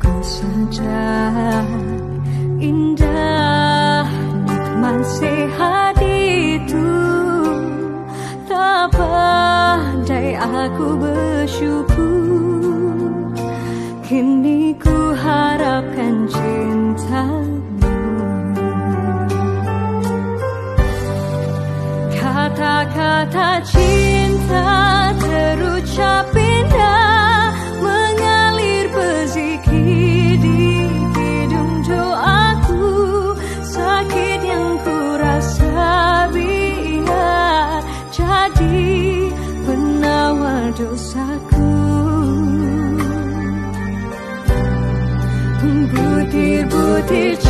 bukan saja indah nikmat sehat itu. Tak pandai aku bersyukur. Kini ku harapkan cintamu. Kata-kata cinta 不提不提。